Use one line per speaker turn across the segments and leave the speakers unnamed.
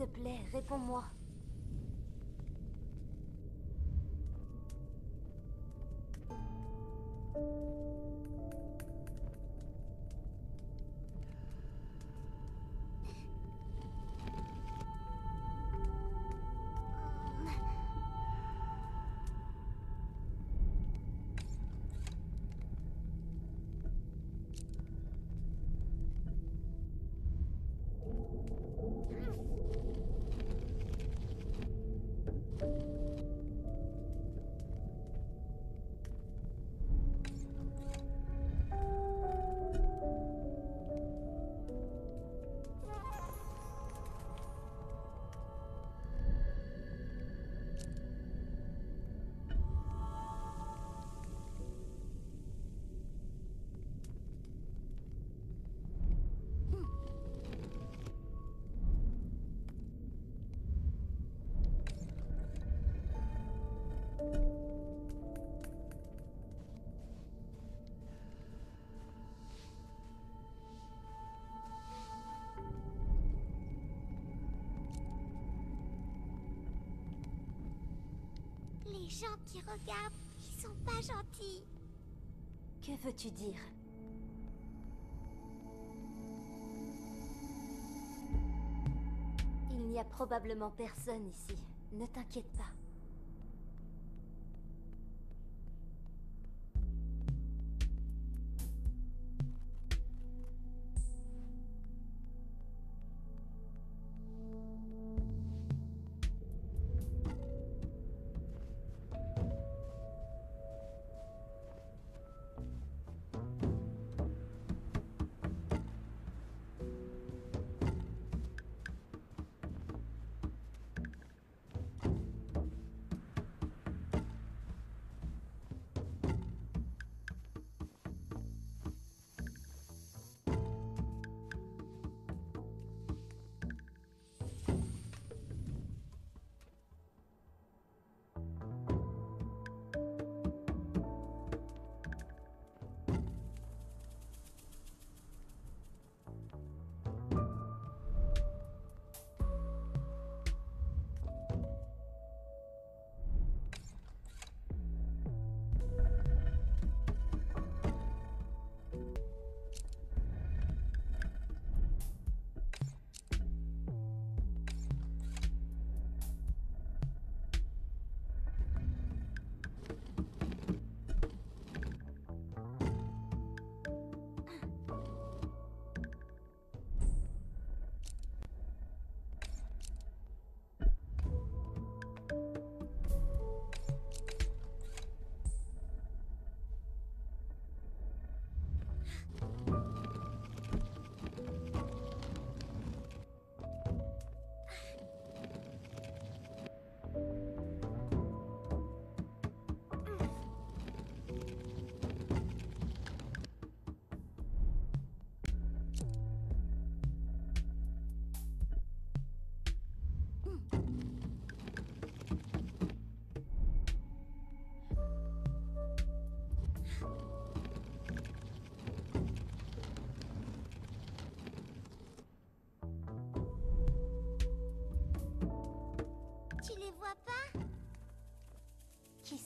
te plaît, réponds-moi.
Les gens qui regardent, ils sont pas gentils.
Que veux-tu dire? Il n'y a probablement personne ici. Ne t'inquiète pas.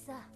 Qui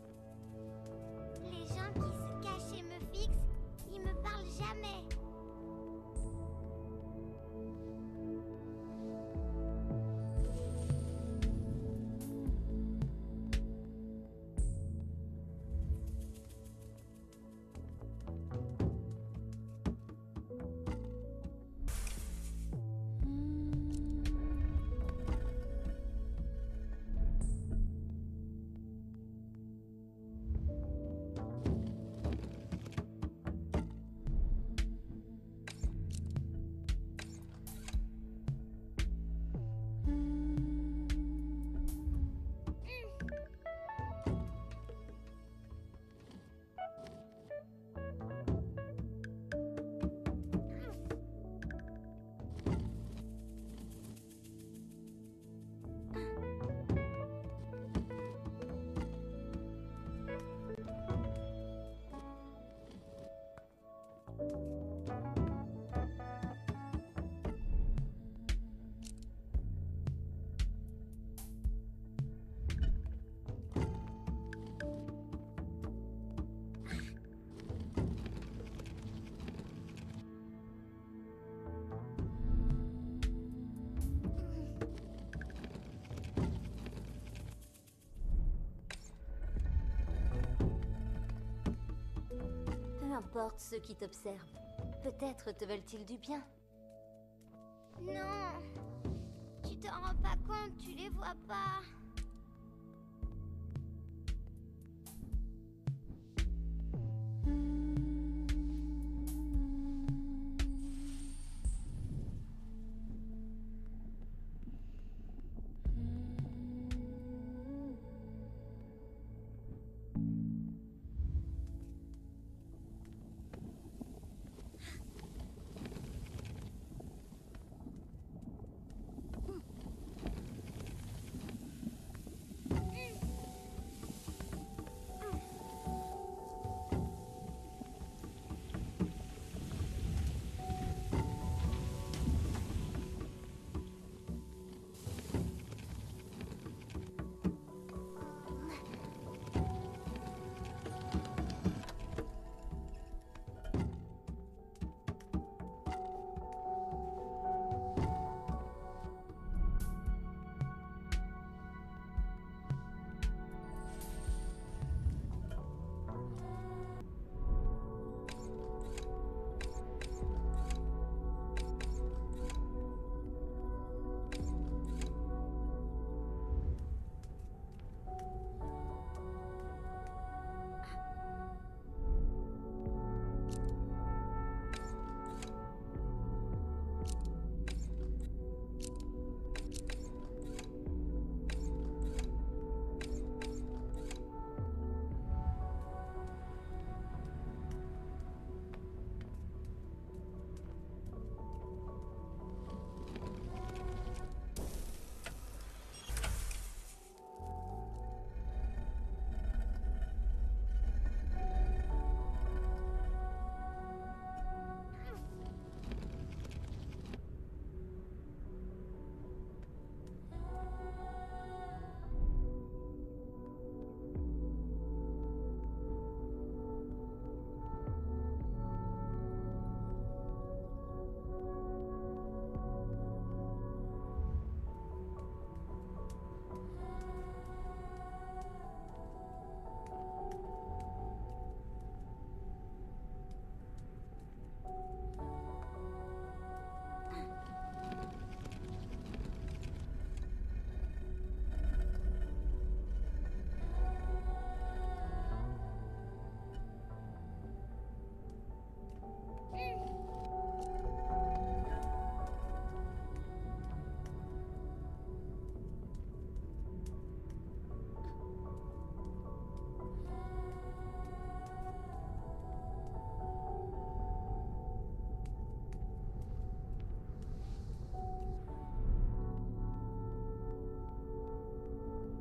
importe ceux qui t'observent. Peut-être te veulent-ils du bien.
Non. Tu te rends pas compte, tu les vois pas.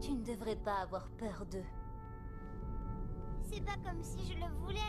Tu ne devrais pas avoir peur d'eux.
C'est pas comme si je le voulais.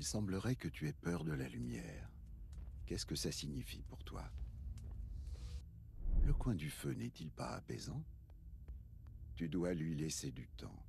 Il semblerait que tu aies peur de la lumière. Qu'est-ce que ça signifie pour toi? Le coin du feu n'est-il pas apaisant? Tu dois lui laisser du temps.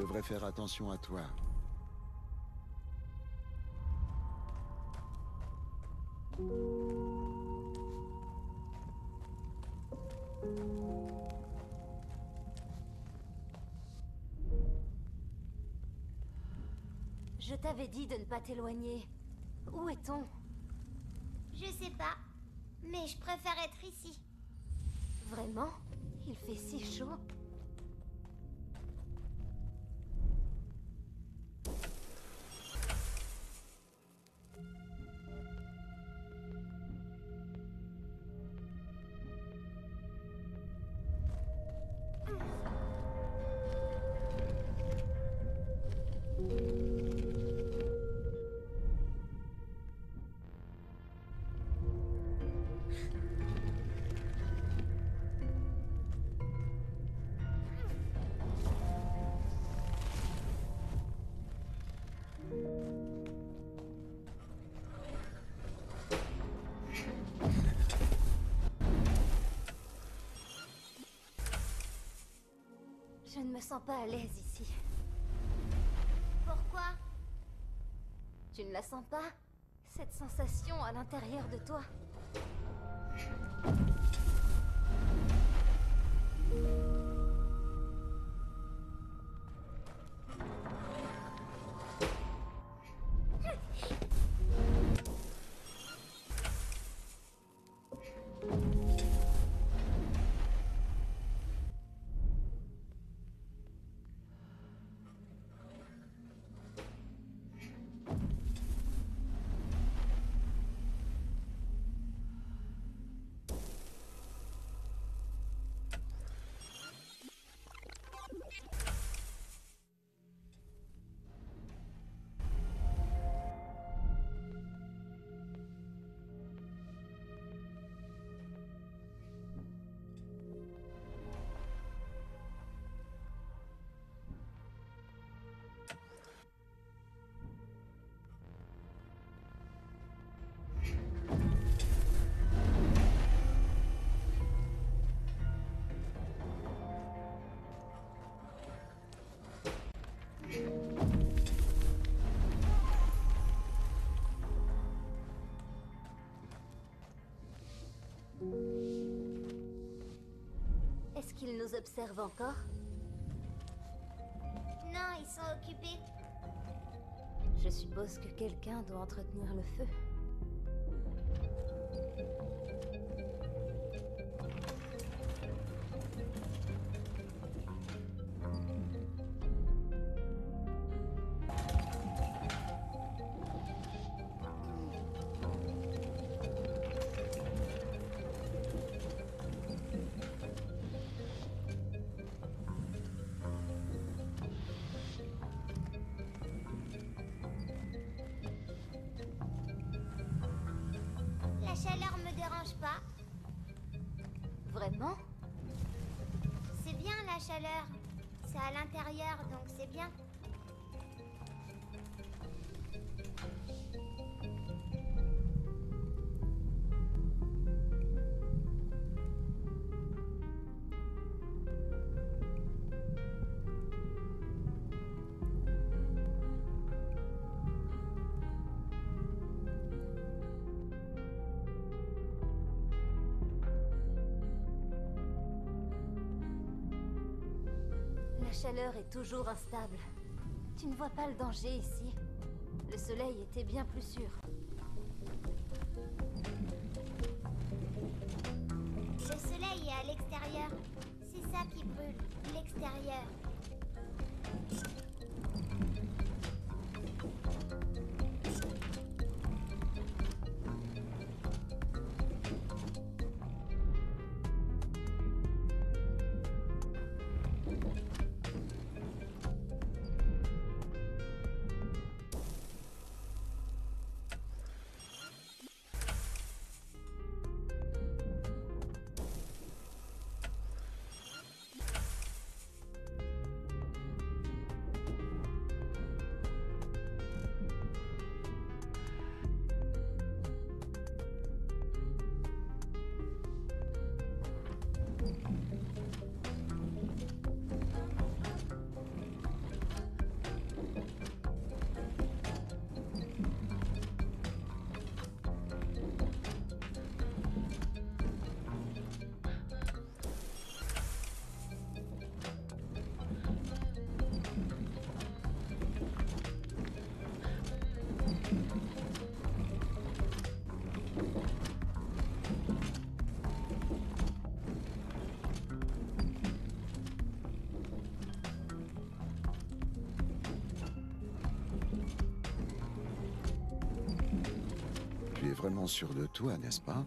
Devrais faire attention à toi.
Je t'avais dit de ne pas t'éloigner. Où est-on?
Je sais pas. Mais je préfère être ici.
Vraiment? Il fait si chaud. Ne me sens pas à l'aise ici.
Pourquoi?
Tu ne la sens pas? Cette sensation à l'intérieur de toi? Est-ce qu'il nous observe encore
Non, ils sont occupés.
Je suppose que quelqu'un doit entretenir le feu.
Chaleur.
Chaleur est toujours instable. Tu ne vois pas le danger ici. Le soleil était bien plus sûr.
Le soleil est à l'extérieur. C'est ça qui brûle, l'extérieur.
Tu es vraiment sûr de toi, n'est-ce pas?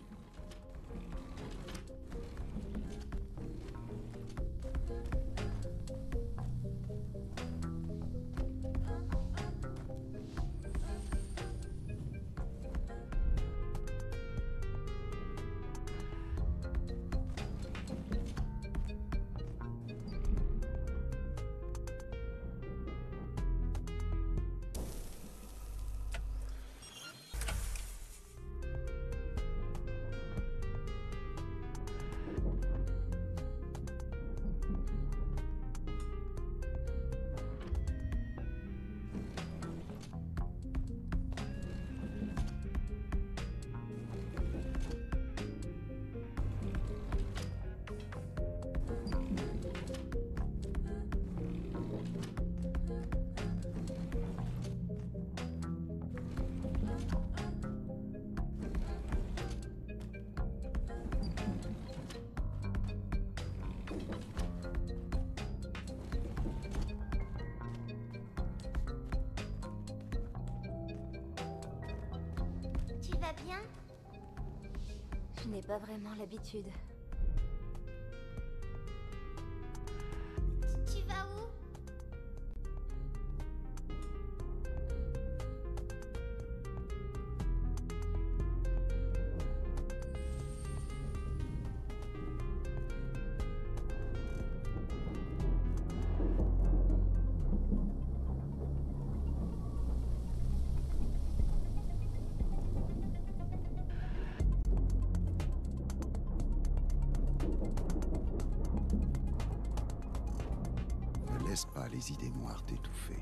Vraiment
pas les idées noires t'étouffer.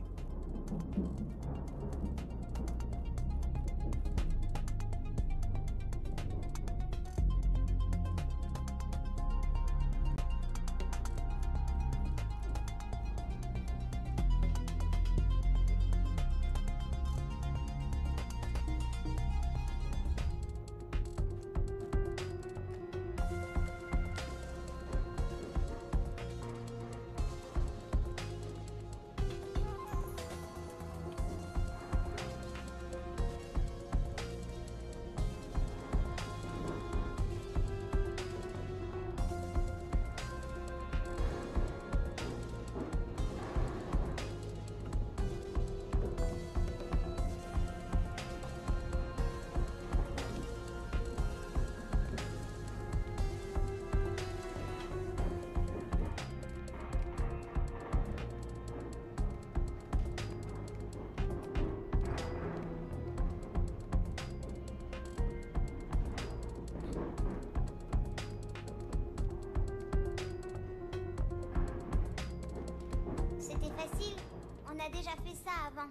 Déjà fait ça avant.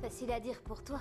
Facile à dire pour toi.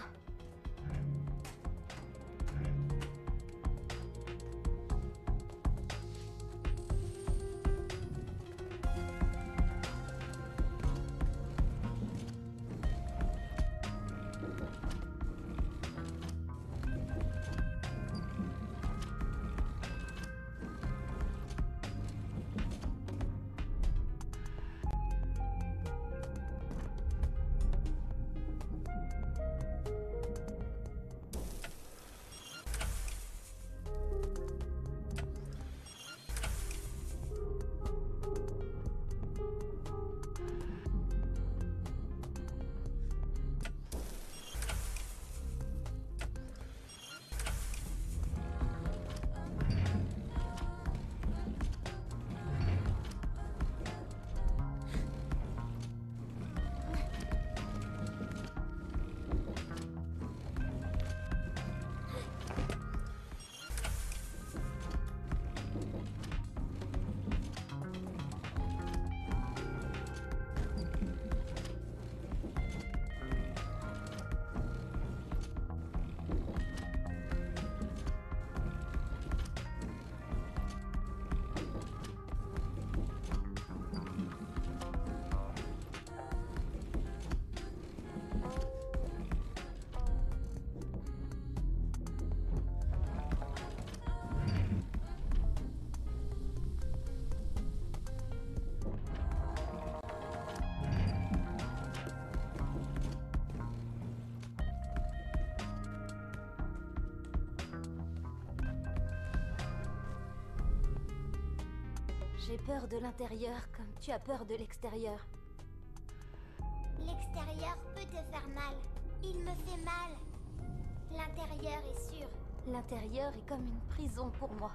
J'ai peur de l'intérieur comme tu as peur de l'extérieur.
L'extérieur peut te faire mal. Il me fait mal. L'intérieur est sûr.
L'intérieur est comme une prison pour moi.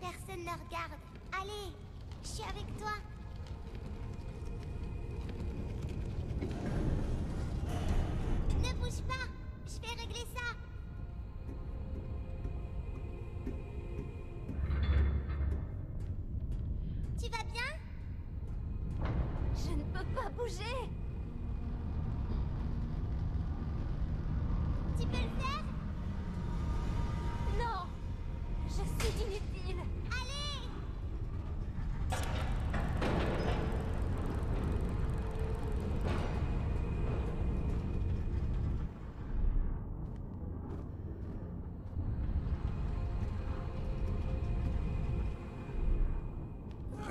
Personne ne regarde.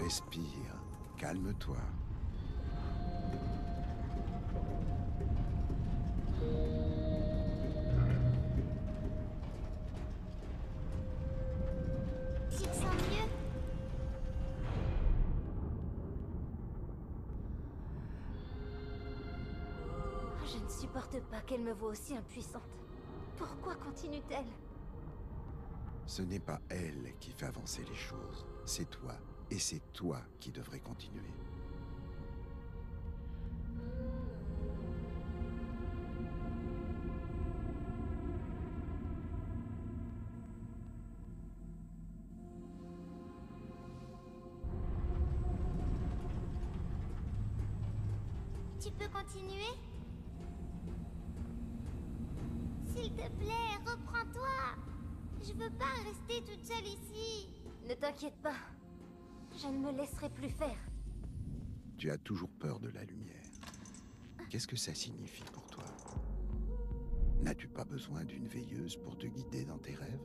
Respire. Calme-toi.
Tu te sens mieux?
Je ne supporte pas qu'elle me voie aussi impuissante. Pourquoi continue-t-elle?
Ce n'est pas elle qui fait avancer les choses, c'est toi. Et c'est toi qui devrais continuer.
Tu peux continuer? S'il te plaît, reprends-toi Je veux pas rester toute seule ici
Ne t'inquiète pas. Je ne me laisserai plus faire.
Tu as toujours peur de la lumière. Qu'est-ce que ça signifie pour toi? N'as-tu pas besoin d'une veilleuse pour te guider dans tes rêves?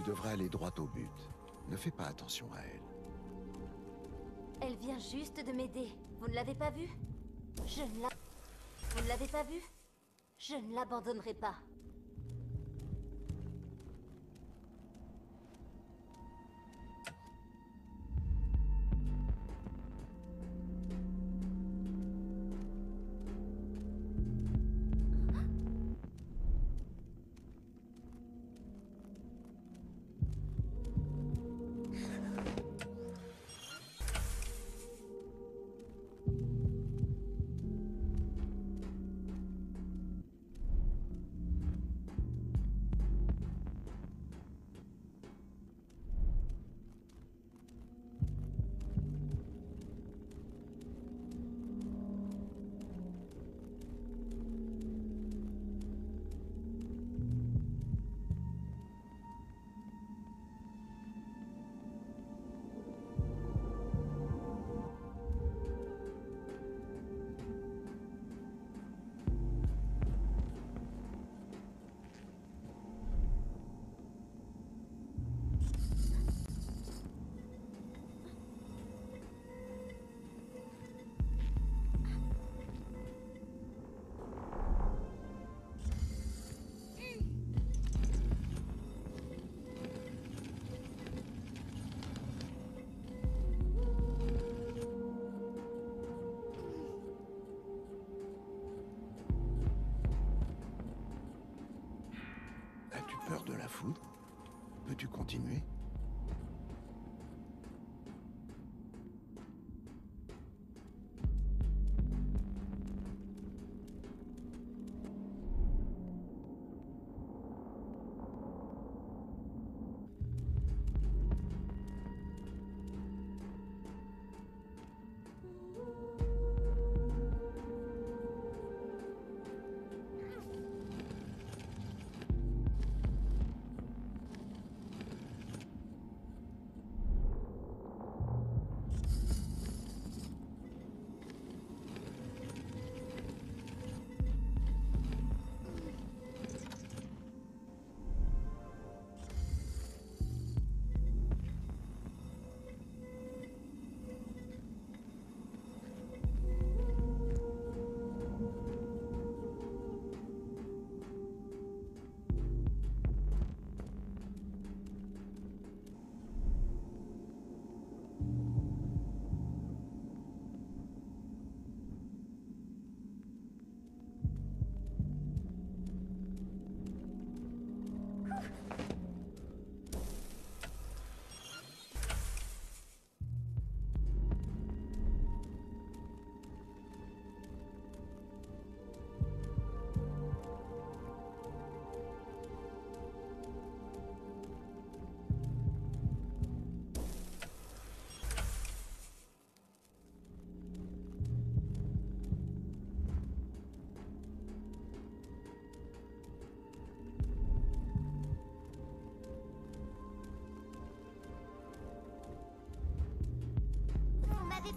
Tu devrais aller droit au but. Ne fais pas attention à elle.
Elle vient juste de m'aider. Vous ne l'avez pas vue? Je ne la... Vous ne l'avez pas vue? Je ne l'abandonnerai pas.
peur de la foudre Peux-tu continuer?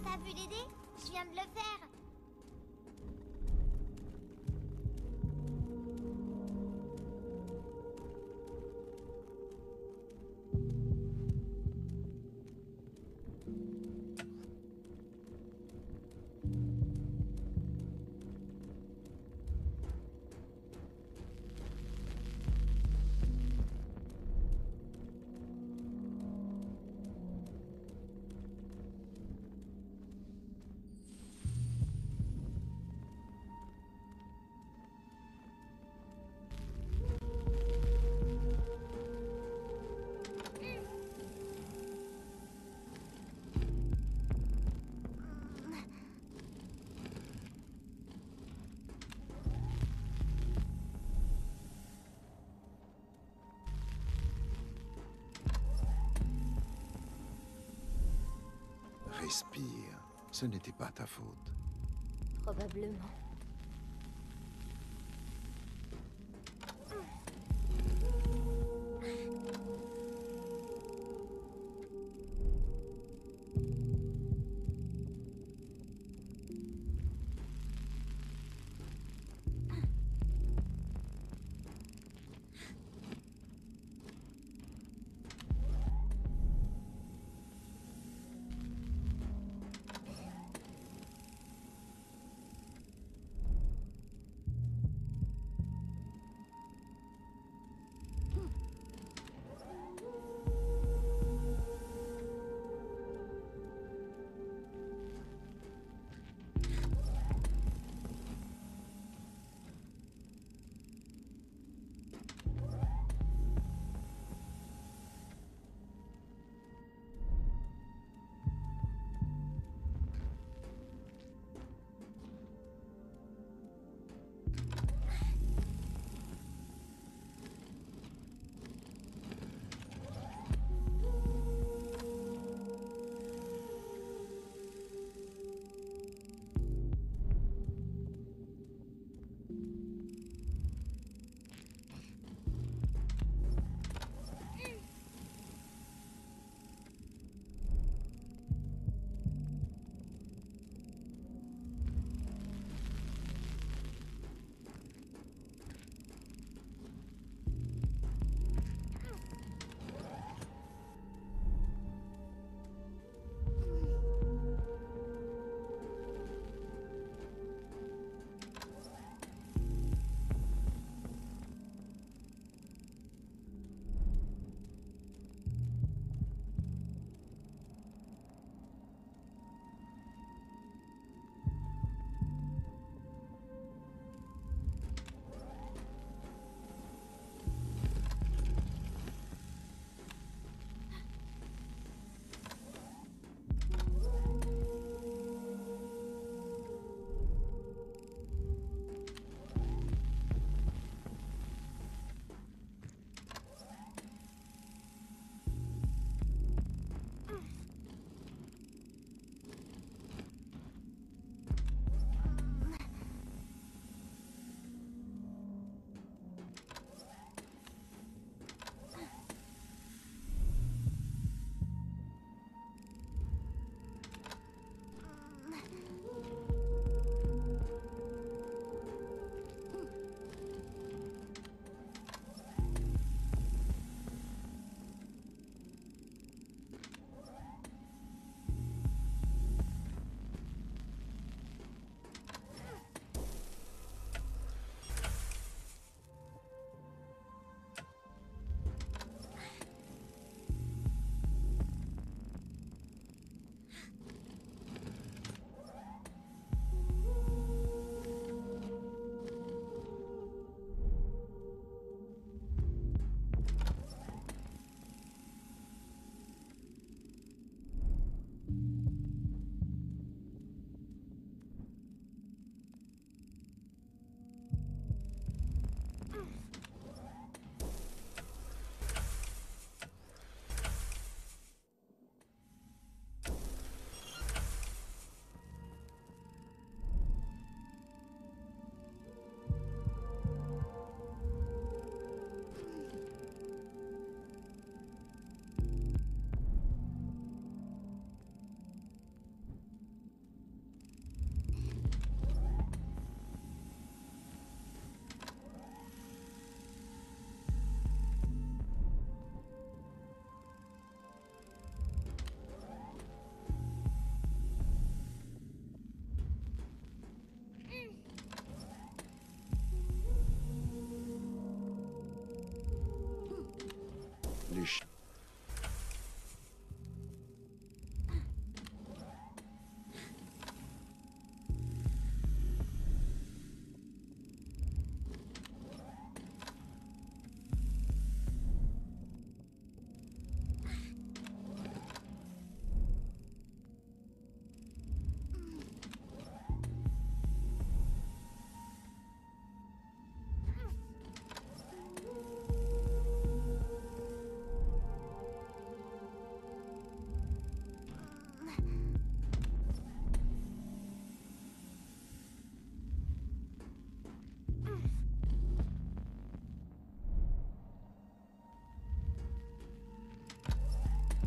Pas vu l'aider? Je viens de le faire.
Respire. Ce n'était pas ta faute.
Probablement.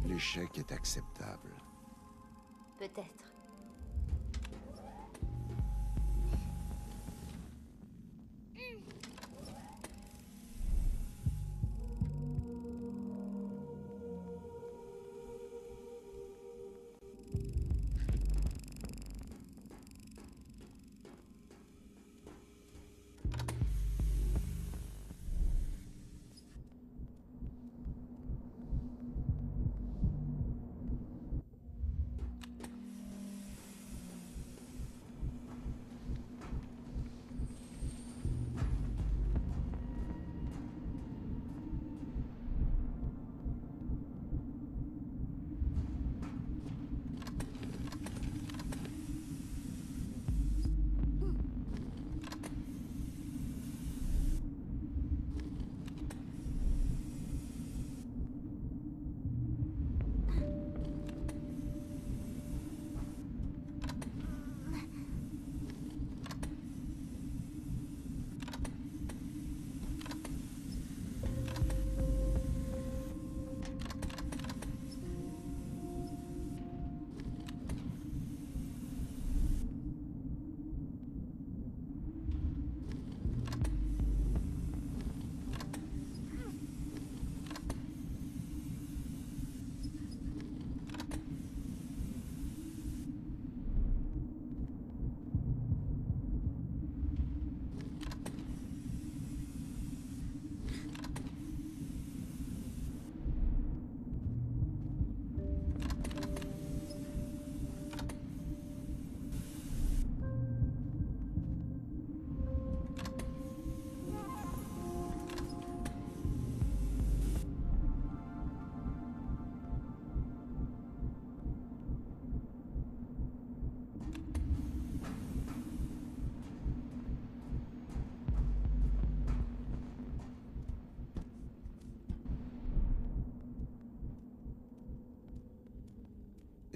L'échec est acceptable.
Peut-être.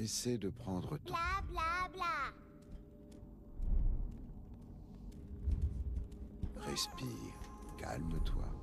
Essaie de prendre ton...
Bla bla bla.
Respire. Calme-toi.